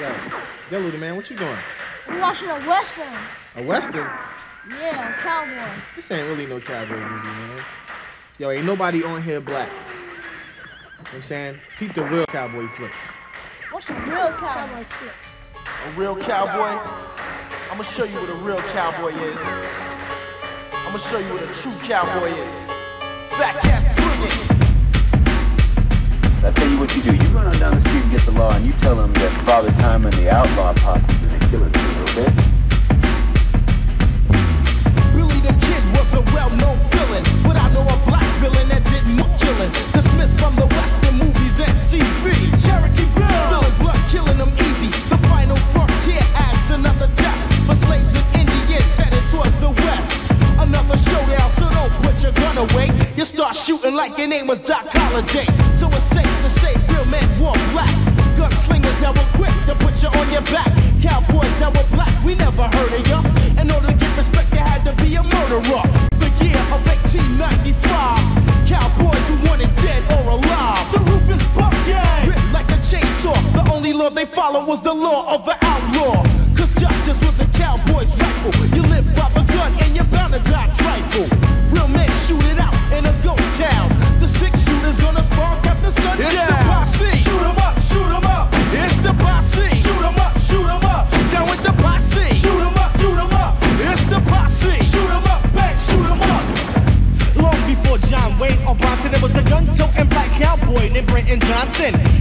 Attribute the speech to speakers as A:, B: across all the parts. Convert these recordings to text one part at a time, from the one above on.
A: Yo, yo, little man, what you doing?
B: We watching a western.
A: A western?
B: Yeah, cowboy.
A: This ain't really no cowboy movie, man. Yo, ain't nobody on here black. You know what I'm saying? Peep the real cowboy flicks.
B: What's a real cowboy shit?
C: A real cowboy? I'm gonna show you what a real cowboy is. I'm gonna show you what a true cowboy is. Fat cats, bring
D: what you do. You run on down the street and get the law, and you tell them that Father Time and the outlaw posse's are killing spree, okay?
C: You start shooting like your name was Doc Holliday. So it's safe to say real men wore black. Gunslingers that were quick to put you on your back. Cowboys that were black, we never heard of ya. In order to get respect, you had to be a murderer. The year of 1895. Cowboys who wanted dead or alive. The roof is bumping. Ripped like a chainsaw. The only law they followed was the law of the outlaw. Cause justice was a cowboy's rifle. You live by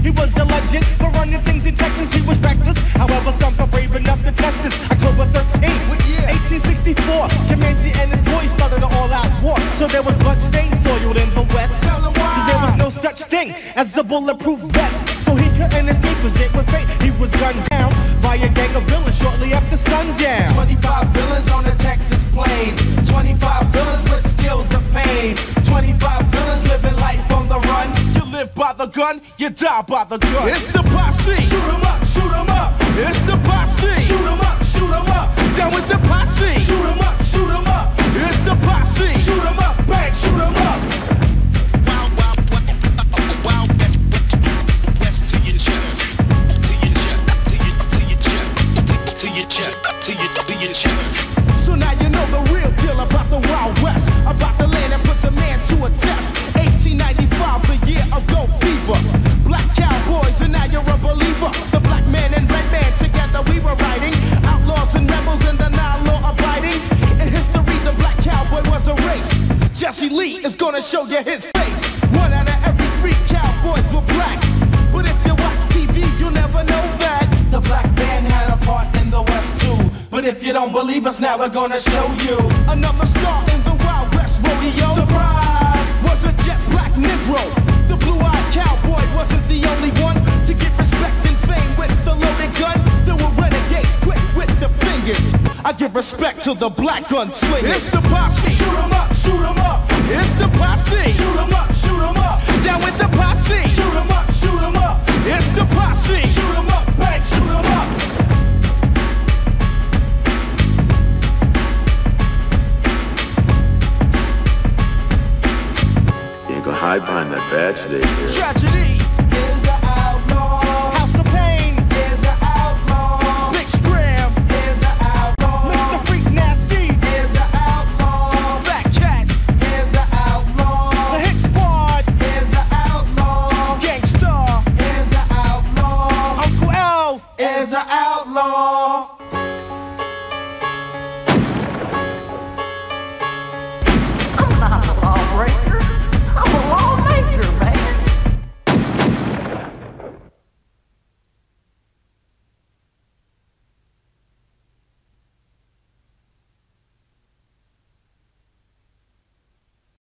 E: He was a legend for running things in Texas. He was reckless. However, some felt brave enough to test this. October 13th, 1864, Comanche and his boys started an all-out war. So there was blood-stained soiled in the West. Cause there was no such thing as a bulletproof vest. So he couldn't escape his date with fate. He was gunned down by a gang of villains shortly after sundown.
C: 25 villains on the Texas plain. 25 villains with skills of pain. The gun, you die by the gun. It's the posse. Shoot 'em up, shoot 'em up. It's the posse. Shoot 'em up, shoot 'em up. Down with the posse. Shoot 'em up, shoot 'em up. It's the posse. Shoot 'em up, bang, shoot 'em up. So now you know the About the land that puts a man to a test. 1895, the year of gold fever. Black cowboys, and now you're a believer. The black man and red man together we were riding. Outlaws and rebels in the now law abiding. In history, the black cowboy was a race. Jesse Lee is gonna show you his face. One out of every three cowboys were black. But if you watch TV, you'll never know that. The black man had a part in the West too. But if you don't believe us, now we're gonna show you. Another star I give respect to the black gunslingers. It's the posse. Shoot 'em up, shoot 'em up. It's the posse. Shoot 'em up, shoot 'em up. Down with the posse. Shoot 'em up, shoot 'em up. It's the posse. Shoot 'em up, bang, shoot 'em up.
D: You ain't gonna hide behind that badge today, Sheriff.
C: Tragedy outlaw.